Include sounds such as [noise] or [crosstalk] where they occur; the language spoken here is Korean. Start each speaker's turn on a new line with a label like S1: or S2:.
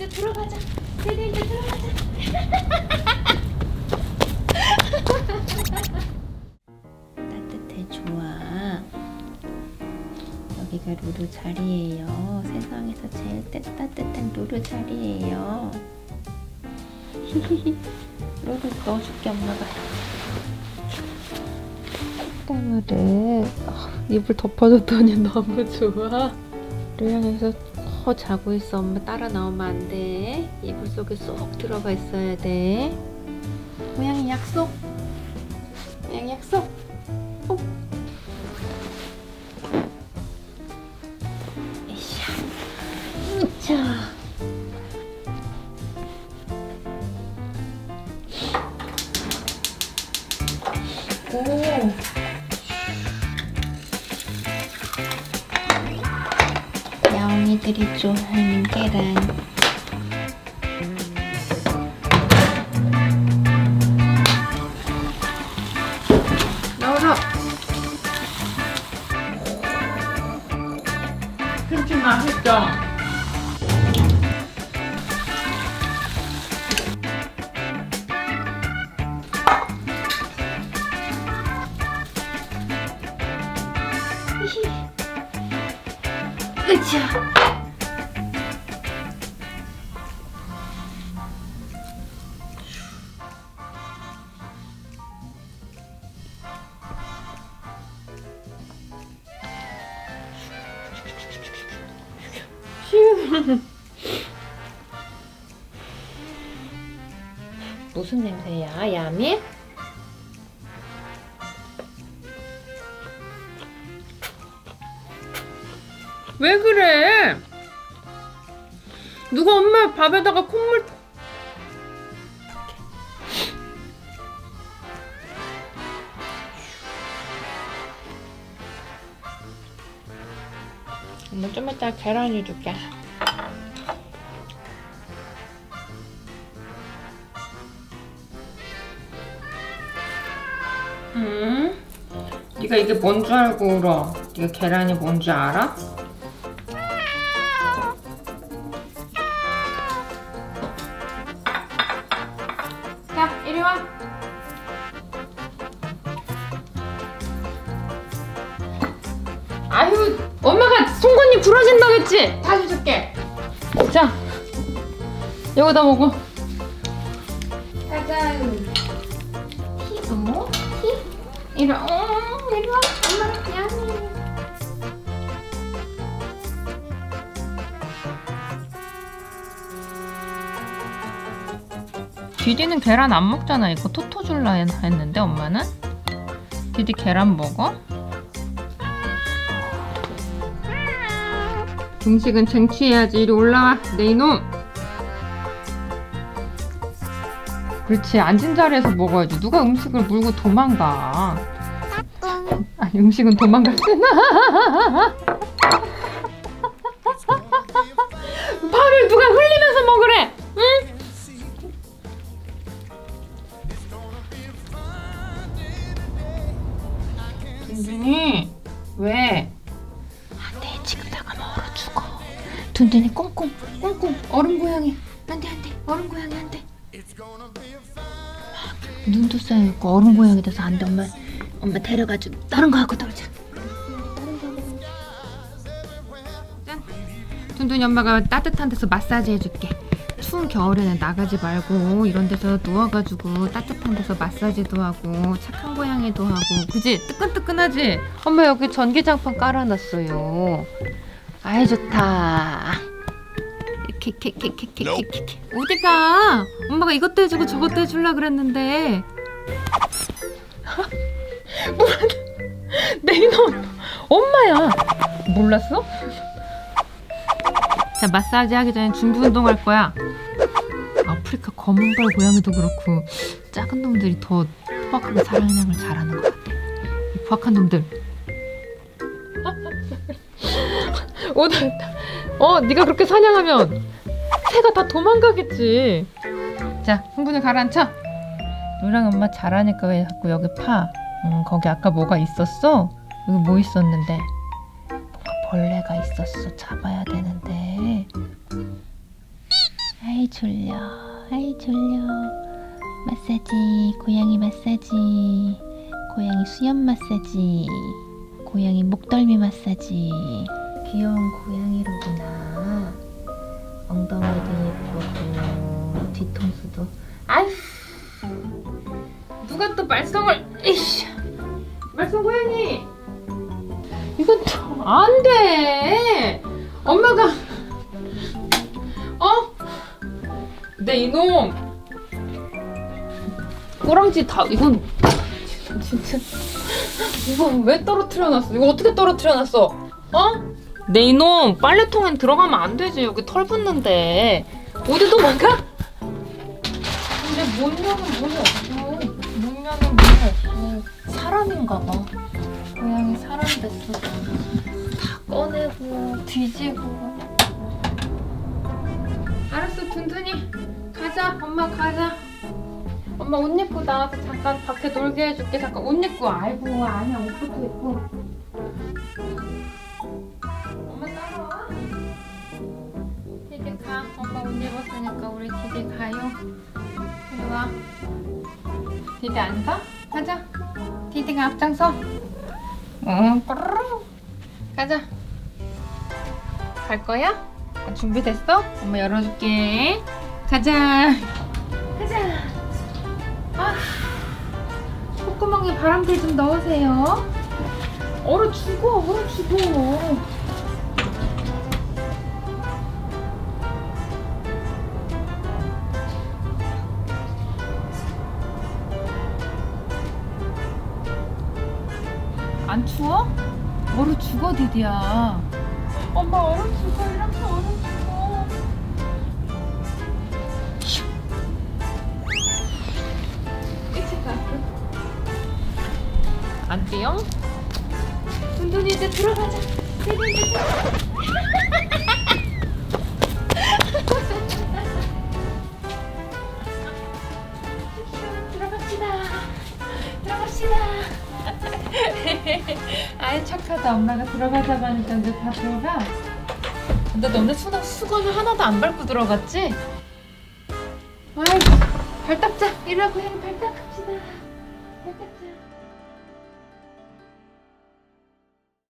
S1: 이제 들어가자. 세대 이제 들어가자. [laughs] 따뜻해 좋아. 여기가 루루 자리예요. 세상에서 제일 따- 따뜻한 루루 자리예요. [laughs] 루루 넣어줄게 엄마가. 콧방울을 아, 이불 덮어줬더니 너무 좋아. 루양에서 허 자고 있어. 엄마 따라 나오면 안 돼. 이불 속에 쏙 들어가 있어야 돼. 고양이 약속. 고양이 약속. 어. 자. 야옹이들이 좋아하는 계란. 나오라.
S2: 김치 맛있죠?
S1: 으쌰. [laughs] 무슨 냄새야, 야미?
S2: 왜 그래? 누가 엄마 밥에다가 콧물
S1: 엄마 좀 이따 계란 해줄게.
S2: 응? 네가 이게 뭔 줄 알고 울어? 네가 계란이 뭔지 알아? 아유, 엄마가 송곳니 부러진다고 했지? 다시 줄게. 자, 여기다 먹어.
S1: 짜잔. 희도 희. 이리 와. 어, 이리 와. 엄마 야미.
S2: 디디는 계란 안 먹잖아. 이거 토토 줄라 했- 했는데 엄마는? 디디 계란 먹어? 음식은 쟁취해야지. 이리 올라와. 내 이놈. 그렇지. 앉은 자리에서 먹어야지. 누가 음식을 물고 도망가. 아니 음식은 도망갈 때나. 밥을 [laughs] 누가 흘리면서 먹으래. 응? 둔둔이 왜?
S1: 둔둔이 꽁꽁 꽁꽁 얼음 고양이. 안돼 안돼 얼음 고양이 안돼. 눈도 쌓여있고 얼음 고양이 돼서 안돼 엄마 엄마 데려가지고 다른 거 하고 놀자.
S2: 둔둔이 엄마가 따뜻한 데서 마사지 해줄게. 추운 겨울에는 나가지 말고 이런 데서 누워가지고 따뜻한 데서 마사지도 하고 착한 고양이도 하고 그지? 뜨끈뜨끈하지? 엄마 여기 전기장판 깔아놨어요. 아이 좋다. 킥킥킥킥킥킥킥 어디가? 엄마가 이것도 해주고 저것도 해줄라 그랬는데. [laughs] 내 이놈 엄마야. 몰랐어? 자 마사지 하기 전에 준비 운동할 거야. 아프리카 검은발 고양이도 그렇고 작은 놈들이 더 포악하게 사랑하는 잘하는 것 같아. 이 포악한 놈들 어 네가 그렇게 사냥하면 새가 다 도망가겠지. 자 흥분을 가라앉혀. 너랑 엄마 잘하니까 왜 자꾸 여기 파? 응, 거기 아까 뭐가 있었어? 여기 뭐 있었는데? 뭔가 벌레가 있었어? 잡아야 되는데.
S1: 졸려. 아이 졸려. 마사지 고양이 마사지. 고양이 수염 마사지. 고양이 목덜미 마사지 귀여운 고양이로구나. 엉덩이도 예쁘고 뒤통수도. 아휴. 누가 또 말썽을 이씨. 말썽 고양이. 이건 안돼. 엄마가 어? 내 이놈. 꼬랑지 다 이건 진짜 이건 왜 떨어뜨려 놨어? 이거 어떻게 떨어뜨려 놨어? 어? 내 이놈 빨래통엔 들어가면 안 되지. 여기 털 붙는데. 어디 도망가? 근데 문 여는 문이 없어 문 여는 문이 없어 사람인가 봐. 고양이 사람 됐어. 다 꺼내고 뒤지고. 알았어 tuntun이. 가자 엄마 가자. 엄마 옷 입고 나와서 잠깐 밖에 놀게 해줄게. 잠깐 옷 입고. 아이고 아니야 옷부터 입고 입었으니까 우리 디디 가요 이리 와 디디 안 가? 가자 디디가 앞장서 응 꼬르르. 가자 갈 거야? 아, 준비됐어? 엄마 열어줄게 가자 가자 아, 콧구멍에 바람들 좀 넣으세요. 얼어 죽어, 얼어 죽어. 안 추워? 얼어 죽어, 디디야. 엄마 얼어 죽어, 이렇게 얼어 죽어. 안 뛰어? 둔둔이 이제 들어가자. 둔둔이 이제 들어갑시 엄마가 들어가자고 하니까 이제 다 들어가. 근데 너네 수납 수건을 하나도 안 밟고 들어갔지? 아이고 발 닦자. 와 고양이 발 닦읍시다. 발 닦자.